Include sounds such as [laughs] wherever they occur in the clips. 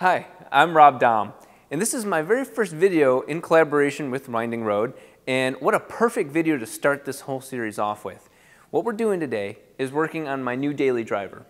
Hi, I'm Rob Dahm, and this is my very first video in collaboration with Winding Road, and what a perfect video to start this whole series off with. What we're doing today is working on my new daily driver.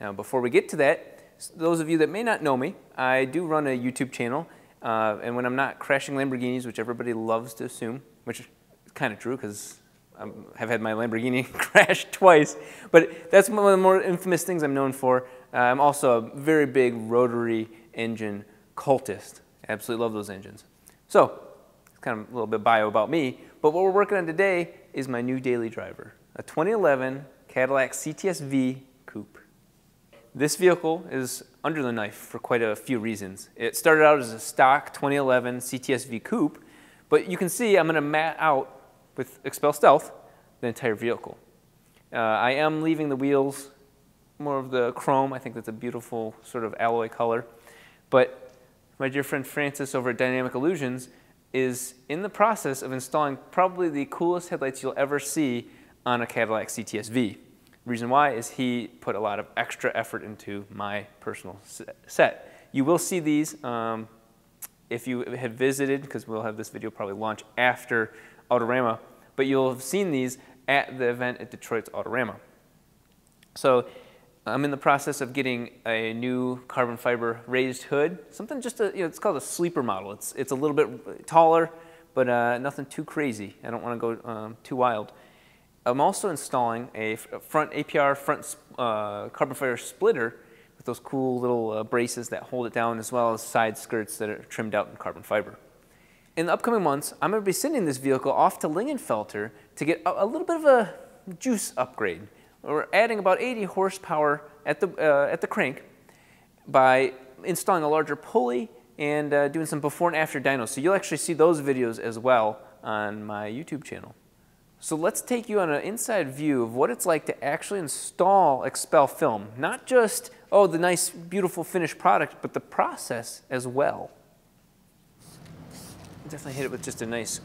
Now, before we get to that, those of you that may not know me, I do run a YouTube channel, uh, and when I'm not crashing Lamborghinis, which everybody loves to assume, which is kind of true because I have had my Lamborghini [laughs] crash twice, but that's one of the more infamous things I'm known for. Uh, I'm also a very big rotary engine cultist. Absolutely love those engines. So, it's kind of a little bit bio about me, but what we're working on today is my new daily driver, a 2011 Cadillac CTS-V Coupe. This vehicle is under the knife for quite a few reasons. It started out as a stock 2011 CTS-V Coupe, but you can see I'm going to mat out with XPEL Stealth the entire vehicle. Uh, I am leaving the wheels more of the chrome. I think that's a beautiful sort of alloy color. But my dear friend Francis over at Dynamic Illusions is in the process of installing probably the coolest headlights you'll ever see on a Cadillac CTS-V. Reason why is he put a lot of extra effort into my personal set. You will see these um, if you have visited, because we'll have this video probably launch after Autorama, but you'll have seen these at the event at Detroit's Autorama. So I'm in the process of getting a new carbon fiber raised hood, something just a, you know, it's called a sleeper model. It's, it's a little bit taller, but uh, nothing too crazy. I don't want to go um, too wild. I'm also installing a front APR front uh, carbon fiber splitter with those cool little uh, braces that hold it down as well as side skirts that are trimmed out in carbon fiber. In the upcoming months, I'm going to be sending this vehicle off to Lingenfelter to get a, a little bit of a juice upgrade. We're adding about 80 horsepower at the, uh, at the crank by installing a larger pulley and uh, doing some before and after dynos. So you'll actually see those videos as well on my YouTube channel. So let's take you on an inside view of what it's like to actually install XPEL film. Not just, oh, the nice, beautiful finished product, but the process as well definitely hit it with just a nice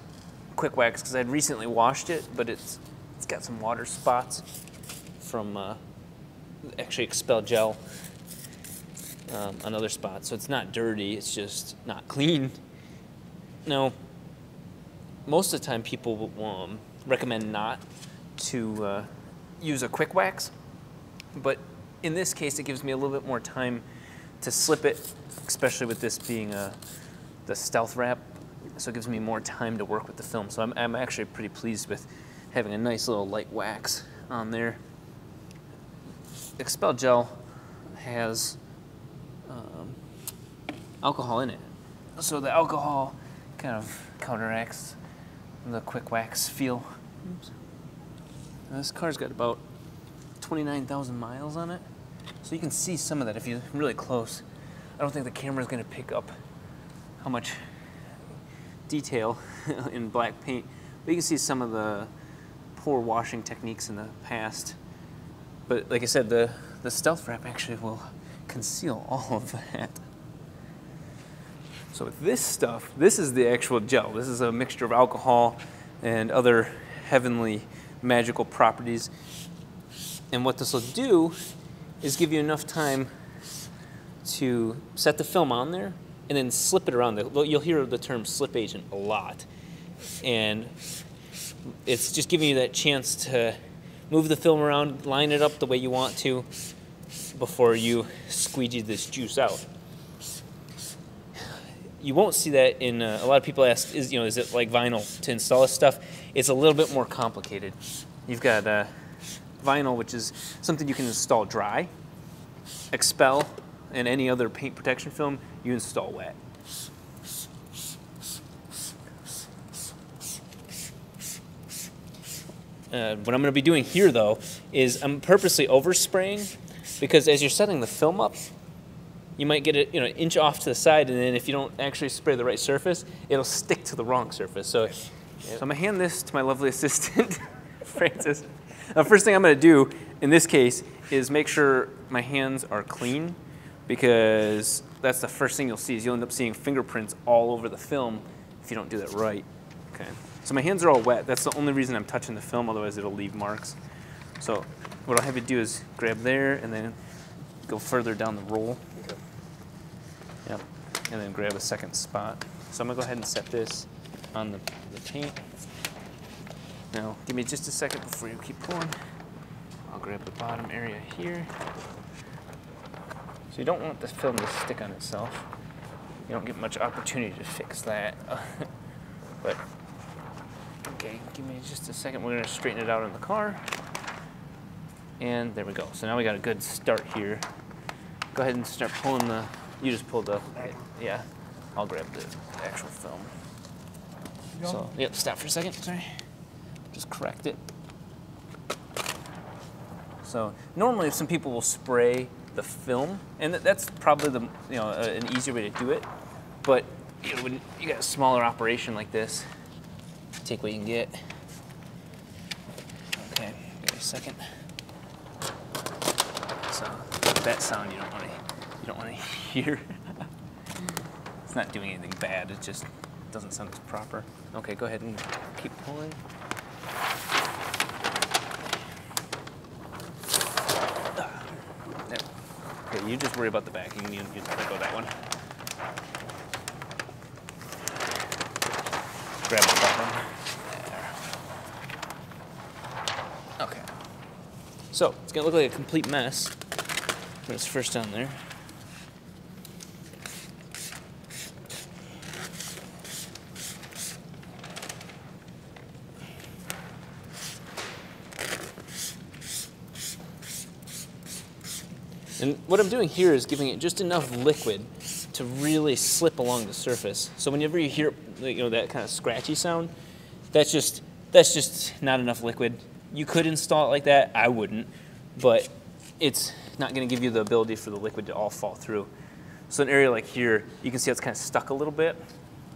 quick wax because I'd recently washed it, but it's it's got some water spots from uh, actually XPEL gel um, on other spots. So it's not dirty, it's just not clean. Now, most of the time people um, recommend not to uh, use a quick wax, but in this case it gives me a little bit more time to slip it, especially with this being a, the stealth wrap so it gives me more time to work with the film. So I'm, I'm actually pretty pleased with having a nice little light wax on there. XPEL gel has um, alcohol in it. So the alcohol kind of counteracts the quick wax feel. Oops. This car's got about 29,000 miles on it. So you can see some of that if you're really close. I don't think the camera's gonna pick up how much detail [laughs] in black paint. But you can see some of the poor washing techniques in the past. But like I said, the, the stealth wrap actually will conceal all of that. So with this stuff, this is the actual gel. This is a mixture of alcohol and other heavenly magical properties. And what this will do is give you enough time to set the film on there and then slip it around. You'll hear the term slip agent a lot. And it's just giving you that chance to move the film around, line it up the way you want to before you squeegee this juice out. You won't see that in uh, a lot of people ask, is you know, is it like vinyl to install this stuff? It's a little bit more complicated. You've got uh, vinyl, which is something you can install dry, XPEL, and any other paint protection film, you install wet. Uh, what I'm going to be doing here though is I'm purposely overspraying because as you're setting the film up, you might get it you know an inch off to the side, and then if you don't actually spray the right surface, it'll stick to the wrong surface. So, so I'm gonna hand this to my lovely assistant, [laughs] Francis. The first thing I'm gonna do in this case is make sure my hands are clean because that's the first thing you'll see is you'll end up seeing fingerprints all over the film if you don't do that right. Okay. So my hands are all wet. That's the only reason I'm touching the film, otherwise it'll leave marks. So what I'll have you do is grab there and then go further down the roll. Okay. Yep. And then grab a second spot. So I'm gonna go ahead and set this on the, the paint. Now, give me just a second before you keep pulling. I'll grab the bottom area here. So you don't want the film to stick on itself. You don't get much opportunity to fix that. [laughs] but, okay, give me just a second. We're gonna straighten it out in the car. And there we go. So now we got a good start here. Go ahead and start pulling the, you just pulled the, yeah. I'll grab the actual film. So, yep, stop for a second, sorry. Just correct it. So normally some people will spray the film, and that's probably the you know an easier way to do it. But you know, when you got a smaller operation like this, take what you can get. Okay, give me a second. So that sound you don't want to you don't want to [laughs] hear. it's not doing anything bad. It just doesn't sound as proper. Okay, go ahead and keep pulling. Okay, you just worry about the backing. You you, you go that one. Grab the bottom. There. Okay. So it's gonna look like a complete mess when it's first down there. And what I'm doing here is giving it just enough liquid to really slip along the surface. So whenever you hear you know that kind of scratchy sound, that's just that's just not enough liquid. You could install it like that. I wouldn't, but it's not going to give you the ability for the liquid to all fall through. So an area like here, you can see it's kind of stuck a little bit.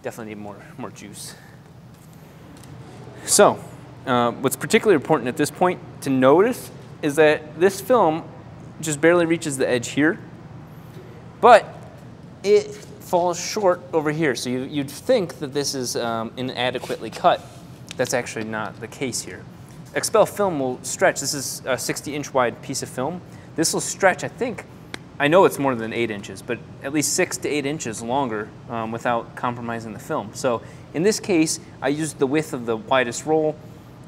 Definitely need more more juice. So, uh, what's particularly important at this point to notice is that this film just barely reaches the edge here, but it falls short over here. So you, would think that this is um, inadequately cut. That's actually not the case here. XPEL film will stretch. This is a 60 inch wide piece of film. This will stretch, I think, I know it's more than eight inches, but at least six to eight inches longer um, without compromising the film. So in this case, I used the width of the widest roll,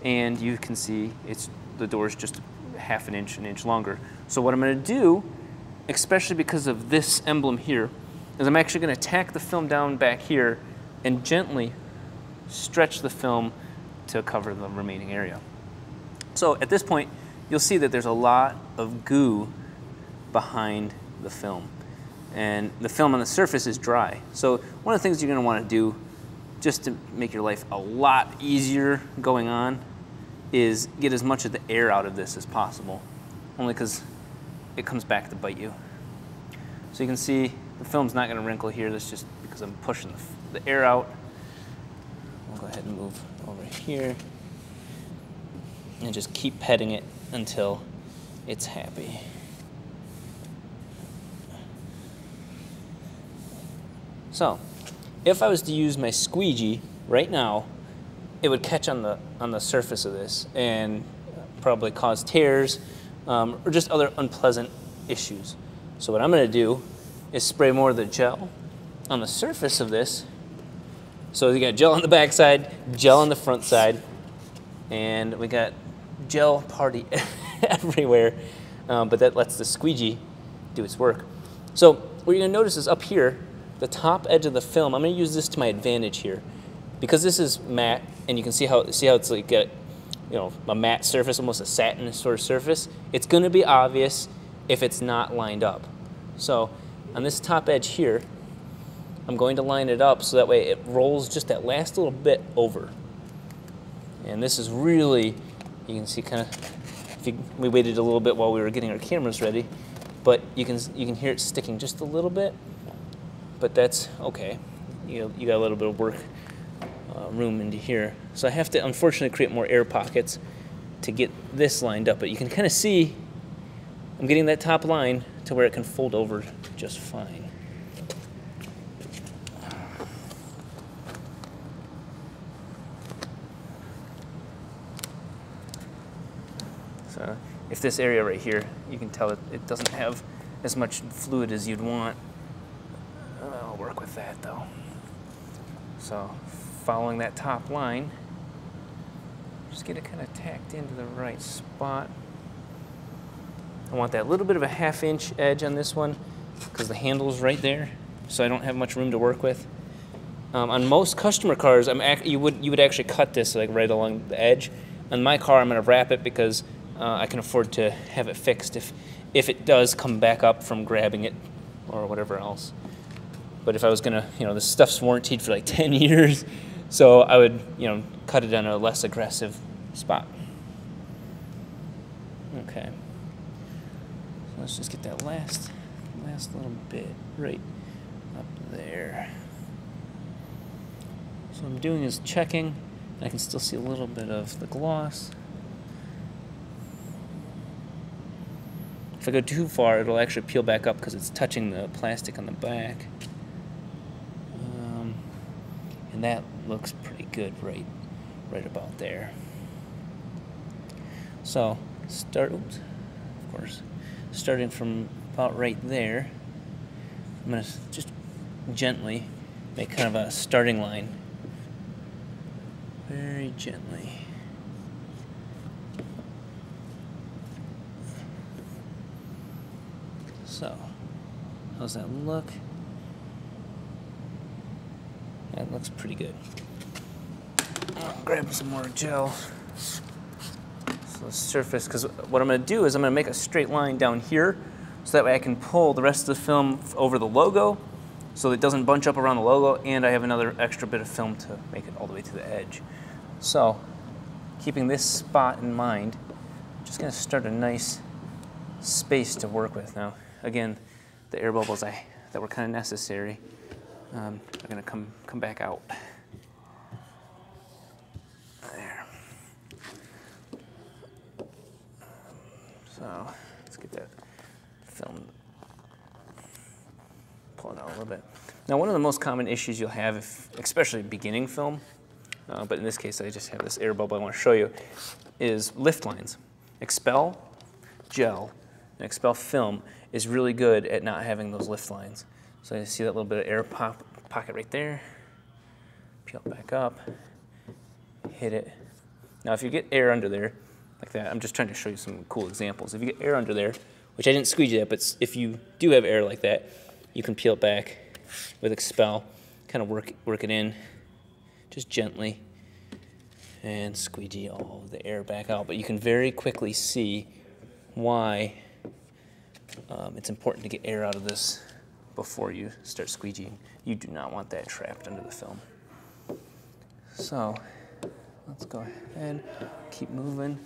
and you can see it's the door is just half an inch, an inch longer. So what I'm going to do, especially because of this emblem here, is I'm actually going to tack the film down back here and gently stretch the film to cover the remaining area. So at this point, you'll see that there's a lot of goo behind the film. And the film on the surface is dry. So one of the things you're going to want to do just to make your life a lot easier going on is get as much of the air out of this as possible, only because it comes back to bite you. So you can see the film's not going to wrinkle here. That's just because I'm pushing the, the air out. I'll go ahead and move over here and just keep petting it until it's happy. So, if I was to use my squeegee right now it would catch on the on the surface of this and probably cause tears um, or just other unpleasant issues. So what I'm going to do is spray more of the gel on the surface of this. So we got gel on the back side, gel on the front side, and we got gel party [laughs] everywhere. Um, but that lets the squeegee do its work. So what you're to notice is up here, the top edge of the film, I'm to use this to my advantage here because this is matte and you can see how see how it's like a, you know a matte surface, almost a satin sort of surface. It's going to be obvious if it's not lined up. So on this top edge here, I'm going to line it up so that way it rolls just that last little bit over. And this is really, you can see kind of, we waited a little bit while we were getting our cameras ready, but you can you can hear it sticking just a little bit, but that's okay. You, you got a little bit of work uh, room into here. So I have to unfortunately create more air pockets to get this lined up. But you can kind of see I'm getting that top line to where it can fold over just fine. So if this area right here, you can tell it, it doesn't have as much fluid as you'd want. I'll work with that though. So following that top line, just get it kind of tacked into the right spot. I want that little bit of a half inch edge on this one because the handle's right there, so I don't have much room to work with. Um, on most customer cars, I'm you would you would actually cut this like right along the edge. On my car, I'm going to wrap it because uh, I can afford to have it fixed if if it does come back up from grabbing it or whatever else. But if I was to, you know, this stuff's warranted for like [laughs] 10 years, so I would, you know, cut it on a less aggressive spot. Okay. So let's just get that last last little bit right up there. So what I'm doing is checking. I can still see a little bit of the gloss. If I go too far, it'll actually peel back up because it's touching the plastic on the back. Um, and that looks pretty good right, right about there. So, start, oops, of course, starting from about right there, I'm going to just gently make kind of a starting line. Very gently. So, how's that look? That looks pretty good. I'll grab some more gel. So the surface, because what I'm going to do is I'm going to make a straight line down here so that way I can pull the rest of the film over the logo so it doesn't bunch up around the logo and I have another extra bit of film to make it all the way to the edge. So, keeping this spot in mind, I'm just going to start a nice space to work with now again, the air bubbles I, that were kind of necessary um, are going to come, come back out. There. So let's get that film, pull it out a little bit. Now one of the most common issues you'll have, if, especially beginning film, uh, but in this case I just have this air bubble I want to show you, is lift lines. XPEL, gel, and XPEL film is really good at not having those lift lines. So you see that little bit of air pop, pocket right there. Peel it back up, hit it. Now if you get air under there, like that, I'm just trying to show you some cool examples. If you get air under there, which I didn't squeeze yet, but if you do have air like that, you can peel it back with XPEL, kind of work, work it in just gently and squeegee all the air back out. But you can very quickly see why um, it's important to get air out of this before you start squeegeeing. You do not want that trapped under the film. So let's go ahead, keep moving.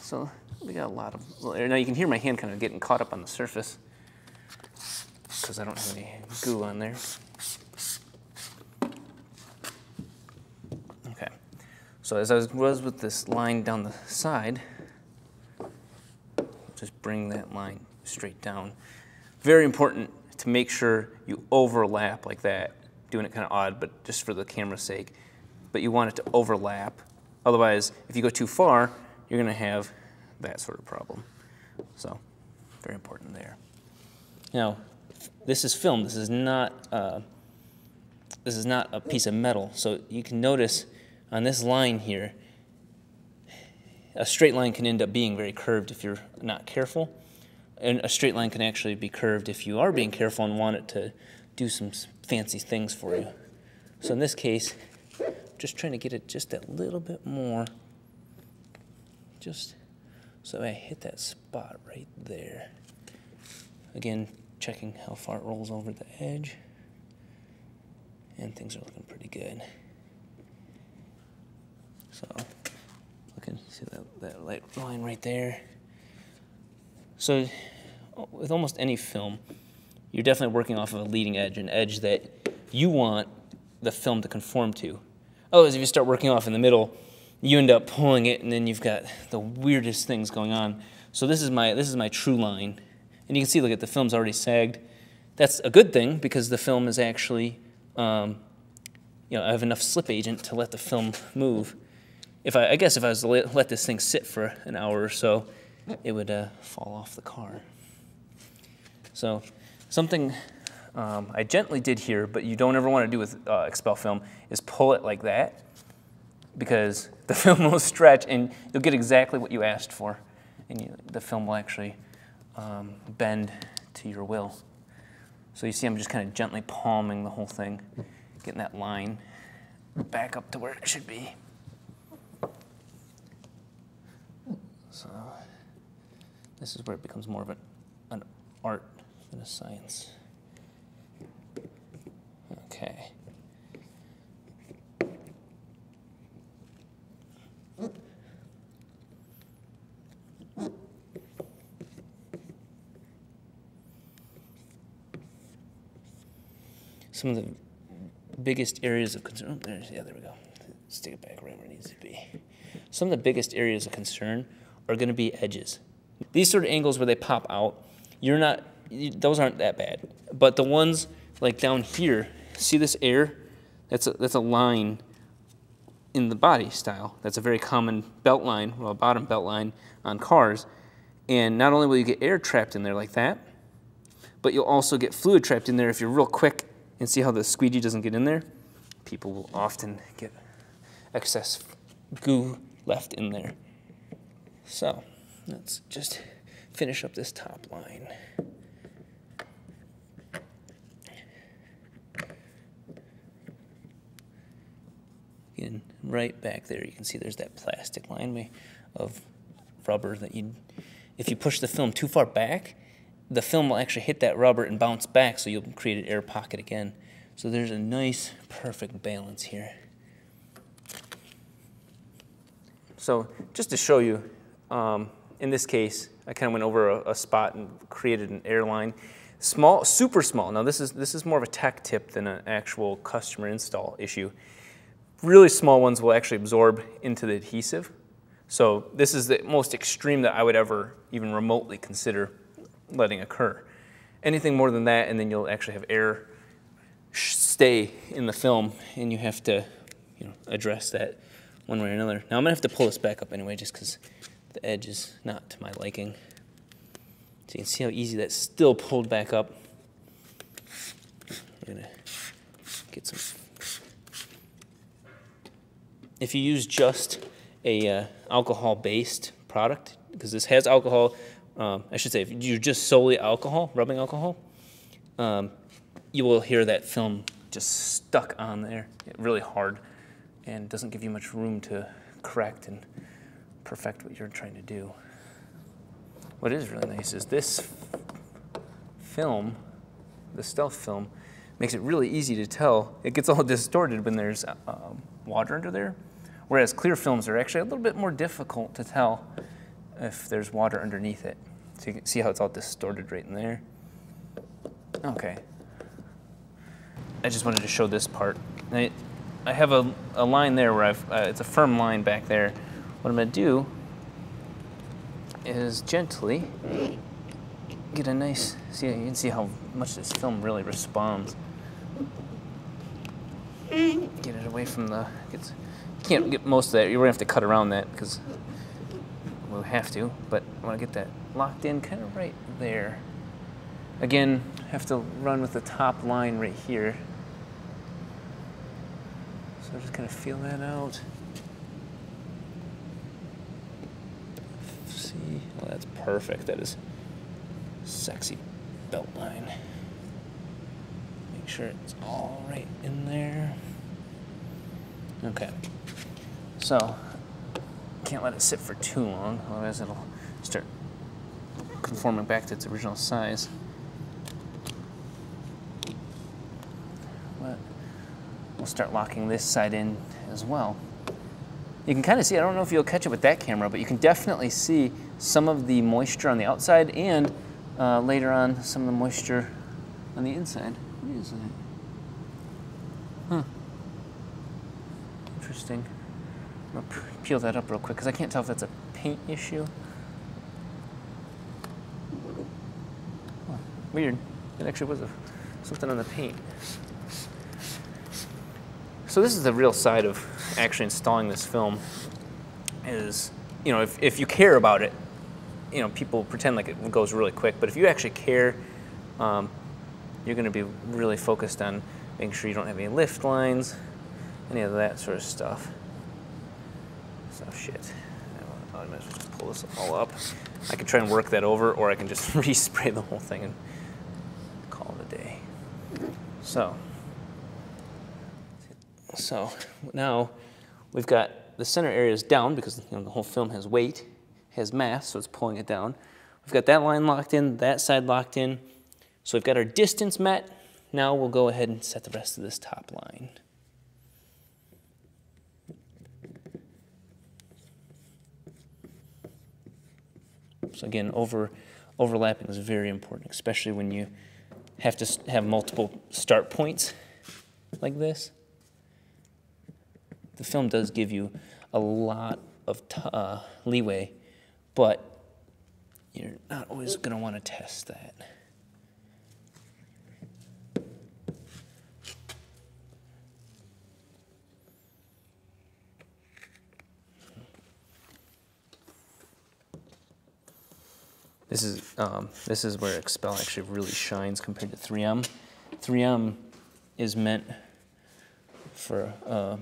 So we got a lot of air. Now you can hear my hand kind of getting caught up on the surface because I don't have any goo on there. Okay, so as I was with this line down the side, just bring that line straight down. Very important to make sure you overlap like that. Doing it kind of odd, but just for the camera's sake. But you want it to overlap. Otherwise, if you go too far, you're going to have that sort of problem. So, very important there. Now, this is film. This is not uh, this is not a piece of metal. So you can notice on this line here, a straight line can end up being very curved if you're not careful and a straight line can actually be curved if you are being careful and want it to do some fancy things for you. So in this case, just trying to get it just a little bit more, just so I hit that spot right there. Again, checking how far it rolls over the edge, and things are looking pretty good. So, looking, see that, that light line right there. So with almost any film, you're definitely working off of a leading edge, an edge that you want the film to conform to. Otherwise, if you start working off in the middle, you end up pulling it, and then you've got the weirdest things going on. So this is my this is my true line, and you can see, look at the film's already sagged. That's a good thing because the film is actually, um, you know, I have enough slip agent to let the film move. If I, I guess if I was to let, let this thing sit for an hour or so, it would uh, fall off the car. So something um, I gently did here, but you don't ever want to do with uh, XPEL film, is pull it like that because [laughs] the film will stretch and you'll get exactly what you asked for. And you, the film will actually um, bend to your will. So you see I'm just kind of gently palming the whole thing, getting that line back up to where it should be. So this is where it becomes more of an, an art than a science. Okay. Some of the biggest areas of concern. Oh, yeah, there we go. Stick it back right where it needs to be. Some of the biggest areas of concern are going to be edges. These sort of angles where they pop out, you're not. Those aren't that bad. But the ones like down here, see this air? That's a, that's a line in the body style. That's a very common belt line, well, bottom belt line on cars. And not only will you get air trapped in there like that, but you'll also get fluid trapped in there if you're real quick and see how the squeegee doesn't get in there? People will often get excess goo left in there. So let's just finish up this top line. Again, right back there, you can see there's that plastic line of rubber that you, if you push the film too far back, the film will actually hit that rubber and bounce back, so you'll create an air pocket again. So there's a nice, perfect balance here. So just to show you, um, in this case, I kind of went over a, a, spot and created an airline. Small, super small. Now this is, this is more of a tech tip than an actual customer install issue. Really small ones will actually absorb into the adhesive. So this is the most extreme that I would ever even remotely consider letting occur. Anything more than that, and then you'll actually have air stay in the film, and you have to you know, address that one way or another. Now I'm gonna have to pull this back up anyway, just because the edge is not to my liking. So you can see how easy that's still pulled back up. I'm gonna get some. If you use just a uh, alcohol-based product, because this has alcohol um, I should say, if you're just solely alcohol, rubbing alcohol, um, you will hear that film just stuck on there really hard and doesn't give you much room to correct and perfect what you're trying to do. What is really nice is this film, the stealth film, makes it really easy to tell. It gets all [laughs] distorted when there's um, water under there, whereas clear films are actually a little bit more difficult to tell if there's water underneath it. So you can see how it's all distorted right in there. Okay. I just wanted to show this part. I, I have a, a line there where I've, uh, it's a firm line back there. What I'm gonna do is gently get a nice, see, you can see how much this film really responds. Get it away from the, gets, can't get most of that, you're gonna have to cut around that because we'll have to, but I want to get that locked in kind of right there. Again, have to run with the top line right here. So just kind of feel that out. See, that's perfect. That is sexy belt line. Make sure it's all right in there. Okay. So can't let it sit for too long, otherwise it'll start conforming back to its original size. But we'll start locking this side in as well. You can kind of see, I don't know if you'll catch it with that camera, but you can definitely see some of the moisture on the outside and uh, later on some of the moisture on the inside. What is that? Huh. Interesting. I'm gonna peel that up real quick because I can't tell if that's a paint issue. Oh, weird. It actually was a, something on the paint. So this is the real side of actually installing this film is, you know, if, if you care about it, you know, people pretend like it goes really quick, but if you actually care, um, you're going to be really focused on making sure you don't have any lift lines, any of that sort of stuff. So shit. I might as well just pull this all up. I could try and work that over, or I can just [laughs] respray the whole thing and call it a day. So, so now we've got the center area is down because you know, the whole film has weight, has mass, so it's pulling it down. We've got that line locked in, that side locked in. So we've got our distance met. Now we'll go ahead and set the rest of this top line. So again, over, overlapping is very important, especially when you have to have multiple start points like this. The film does give you a lot of uh, leeway, but you're not always going to want to test that. This is, um, this is where XPEL actually really shines compared to 3M. 3M is meant for uh,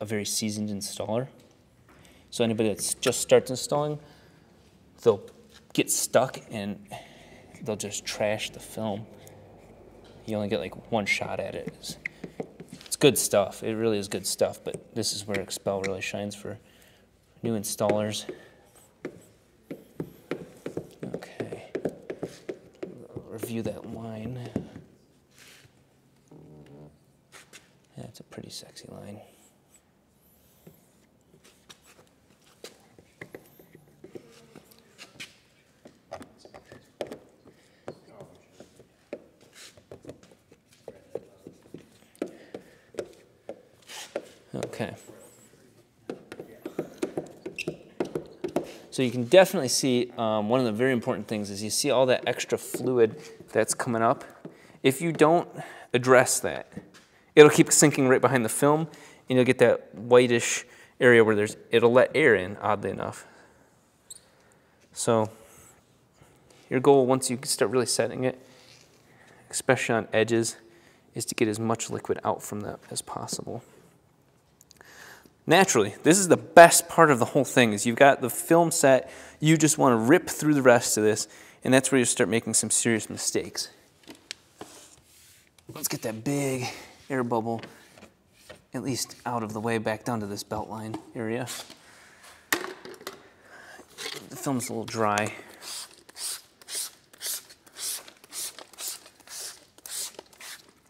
a very seasoned installer. So anybody that just starts installing, they'll get stuck and they'll just trash the film. You only get like one shot at it. It's, good stuff. It really is good stuff, but this is where XPEL really shines for new installers. Okay. Review that line. That's a pretty sexy line. Okay. So you can definitely see um, one of the very important things is you see all that extra fluid that's coming up. If you don't address that, it'll keep sinking right behind the film and you'll get that whitish area where there's, it'll let air in, oddly enough. So your goal once you start really setting it, especially on edges, is to get as much liquid out from that as possible naturally. This is the best part of the whole thing is you've got the film set, you just want to rip through the rest of this, and that's where you start making some serious mistakes. Let's get that big air bubble at least out of the way back down to this belt line area. The film's a little dry.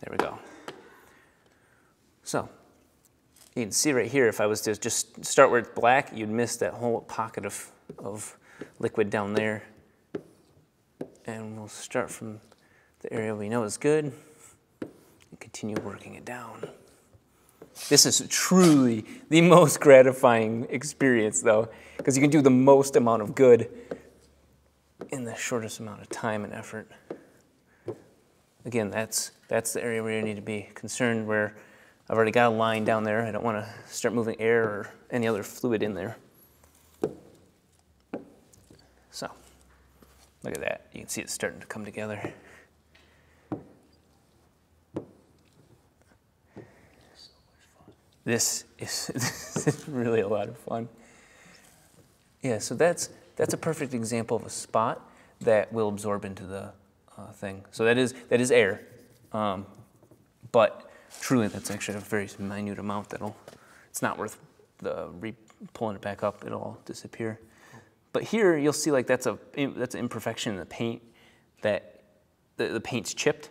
There we go. So you can see right here, if I was to just start where it's black, you'd miss that whole pocket of, of liquid down there. And we'll start from the area we know is good and continue working it down. This is truly the most gratifying experience though, because you can do the most amount of good in the shortest amount of time and effort. Again, that's, that's the area where you need to be concerned where I've already got a line down there. I don't want to start moving air or any other fluid in there. So, look at that. You can see it's starting to come together. This is, [laughs] this is really a lot of fun. Yeah, so that's, that's a perfect example of a spot that will absorb into the uh, thing. So that is, that is air, um, but truly that's actually a very minute amount that'll, it's not worth the pulling it back up, it'll all disappear. But here you'll see like that's a that's an imperfection in the paint that the, the paint's chipped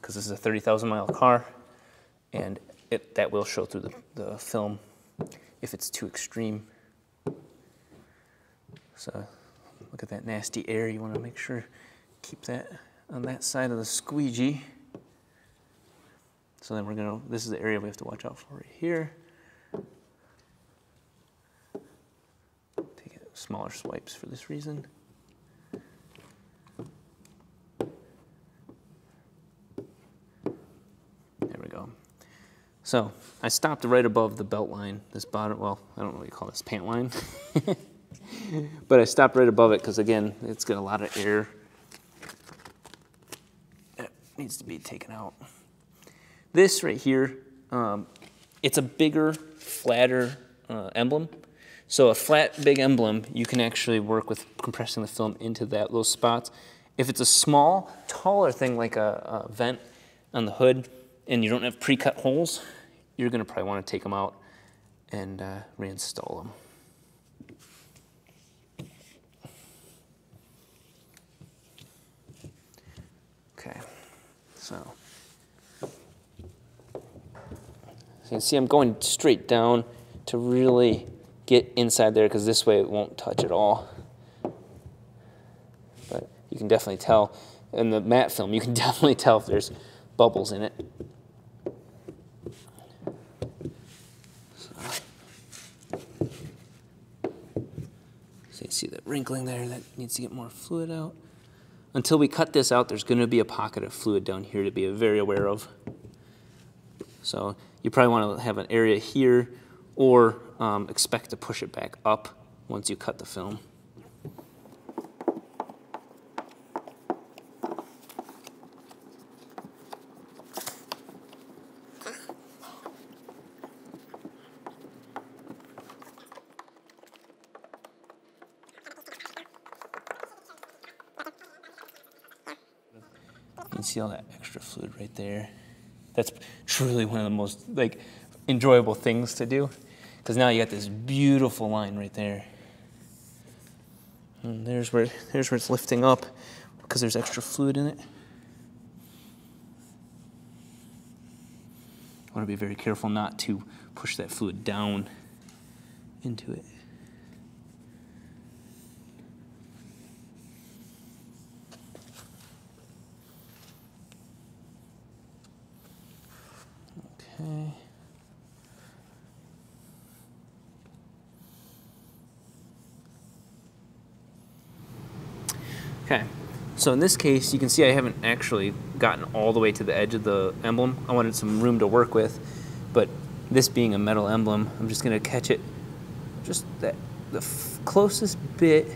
because this is a 30,000 mile car and it, that will show through the, the film if it's too extreme. So look at that nasty air. You want to make sure keep that on that side of the squeegee. So then we're going to, this is the area we have to watch out for right here. Take smaller swipes for this reason. There we go. So I stopped right above the belt line, this bottom, well, I don't know what you call this, pant line. [laughs] but I stopped right above it because again, it's got a lot of air that needs to be taken out. This right here, um, it's a bigger, flatter uh, emblem. So a flat, big emblem, you can actually work with compressing the film into that those spots. If it's a small, taller thing like a, a vent on the hood, and you don't have pre-cut holes, you're gonna probably want to take them out and uh, reinstall them. Okay. So you can see I'm going straight down to really get inside there because this way it won't touch at all. But you can definitely tell in the matte film, you can [laughs] definitely tell if there's bubbles in it. So you see that wrinkling there, that needs to get more fluid out. Until we cut this out, there's gonna be a pocket of fluid down here to be very aware of. So you probably wanna have an area here or um, expect to push it back up once you cut the film. You can see all that extra fluid right there. That's truly one of the most like enjoyable things to do because now you got this beautiful line right there. And there's where there's where it's lifting up because there's extra fluid in it. I want to be very careful not to push that fluid down into it. Okay. Okay, so in this case, you can see I haven't actually gotten all the way to the edge of the emblem. I wanted some room to work with, but this being a metal emblem, I'm just gonna catch it just that the closest bit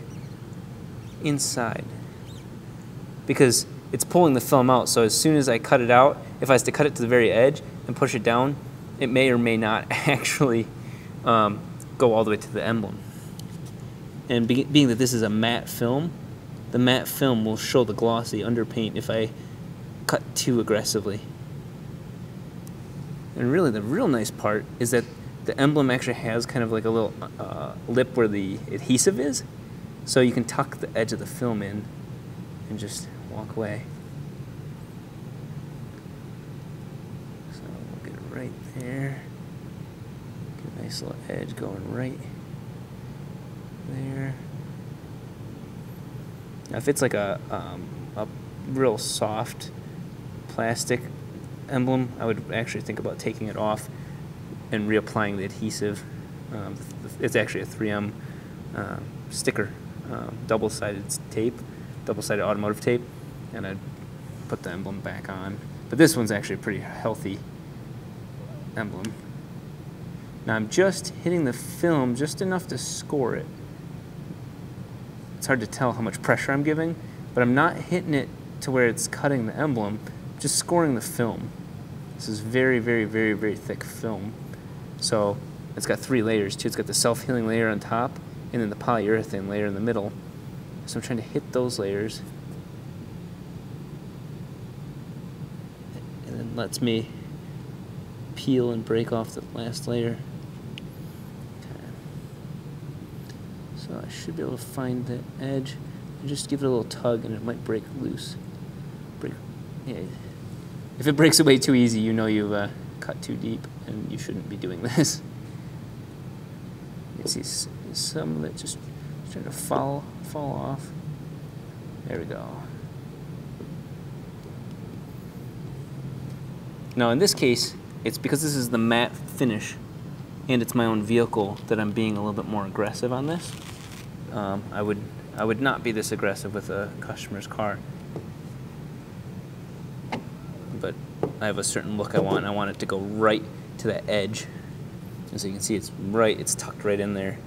inside because it's pulling the film out. So as soon as I cut it out, if I was to cut it to the very edge and push it down, it may or may not [laughs] actually um, go all the way to the emblem. And be being that this is a matte film, the matte film will show the glossy underpaint if I cut too aggressively. And really the real nice part is that the emblem actually has kind of like a little uh, lip where the adhesive is. So you can tuck the edge of the film in and just walk away. So we'll get it right there. Get a nice little edge going right there. Now if it's like a, um, a real soft plastic emblem, I would actually think about taking it off and reapplying the adhesive. Um, it's actually a 3M uh, sticker, um, double-sided tape, double-sided automotive tape, and I'd put the emblem back on. But this one's actually a pretty healthy emblem. Now I'm just hitting the film just enough to score it. It's hard to tell how much pressure I'm giving, but I'm not hitting it to where it's cutting the emblem, I'm just scoring the film. This is very, very, very, very thick film. So it's got three layers too. It's got the self-healing layer on top and then the polyurethane layer in the middle. So I'm trying to hit those layers. And then lets me peel and break off the last layer. Okay. So I should be able to find the edge and just give it a little tug and it might break loose. Break, yeah. If it breaks away too easy, you know you've uh, cut too deep and you shouldn't be doing [laughs] this. You see some of it just trying to fall, fall off. There we go. Now in this case, it's because this is the matte finish and it's my own vehicle that I'm being a little bit more aggressive on this. Um, I would I would not be this aggressive with a customer's car. But I have a certain look I want. I want it to go right to that edge. So you can see it's right, it's tucked right in there.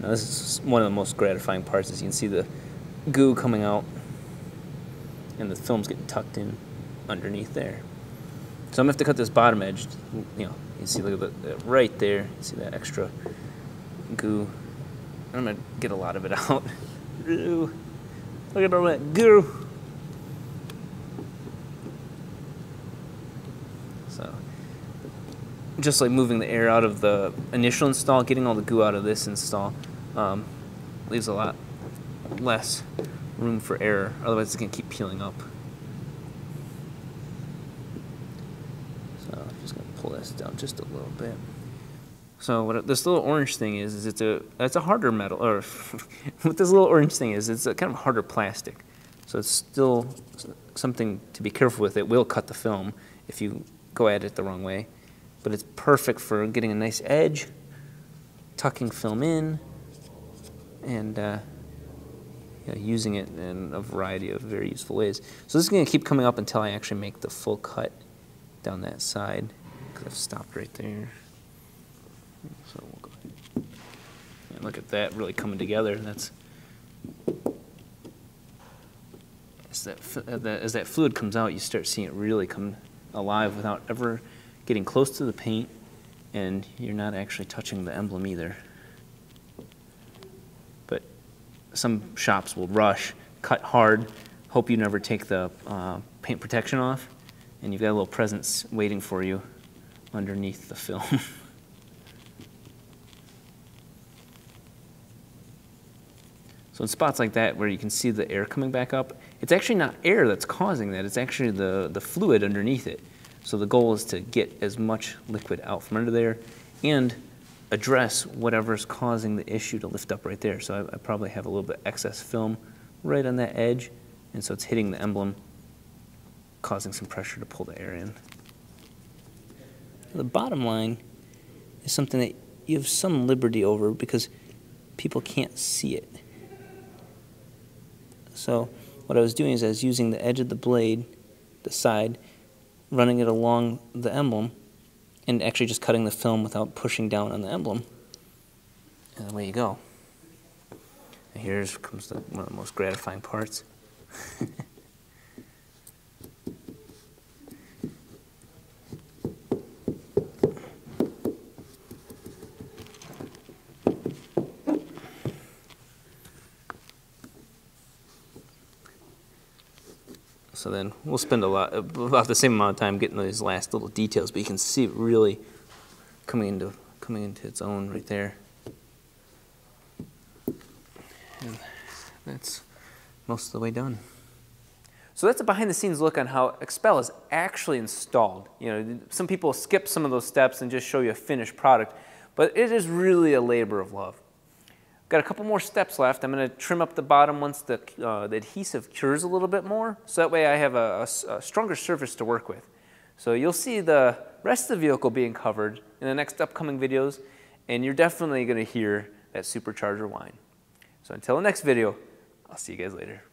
Now this is one of the most gratifying parts is you can see the goo coming out and the film's getting tucked in. underneath there. So I'm gonna have to cut this bottom edge, you know, you see, look at that right there, see that extra goo. I'm gonna get a lot of it [laughs] out. Look at all that goo. So, just like moving the air out of the initial install, getting all the goo out of this install um, leaves a lot less room for error. Otherwise, it's gonna keep peeling up. So, I'm just gonna pull this down just a little bit. So what this little orange thing is, is it's a it's a harder metal, or [laughs] what this little orange thing is, it's a kind of harder plastic. So it's still something to be careful with. It will cut the film if you go at it the wrong way, but it's perfect for getting a nice edge, tucking film in, and uh, you know, using it in a variety of very useful ways. So this is going to keep coming up until I actually make the full cut down that side, because I've stopped right there. So we'll go ahead. And look at that really coming together. That's as that, as that fluid comes out, you start seeing it really come alive without ever getting close to the paint, and you're not actually touching the emblem either. But some shops will rush, cut hard, hope you never take the uh, paint protection off, and you've got a little presence waiting for you underneath the film. [laughs] So in spots like that where you can see the air coming back up, it's actually not air that's causing that, it's actually the, the fluid underneath it. So the goal is to get as much liquid out from under there and address whatever's causing the issue to lift up right there. So I, I probably have a little bit excess film right on that edge, and so it's hitting the emblem, causing some pressure to pull the air in. The bottom line is something that you have some liberty over because people can't see it. So what I was doing is I was using the edge of the blade, the side, running it along the emblem, and actually just cutting the film without pushing down on the emblem. And away you go. And here comes the, one of the most gratifying parts. [laughs] Then we'll spend a lot, about the same amount of time getting those last little details, but you can see it really coming into, coming into its own right there. And that's most of the way done. So that's a behind the scenes look on how XPEL is actually installed. You know, some people skip some of those steps and just show you a finished product, but it is really a labor of love. Got a couple more steps left. I'm going to trim up the bottom once the, uh, the adhesive cures a little bit more, so that way I have a, a, a, stronger surface to work with. So you'll see the rest of the vehicle being covered in the next upcoming videos, and you're definitely going to hear that supercharger whine. So until the next video, I'll see you guys later.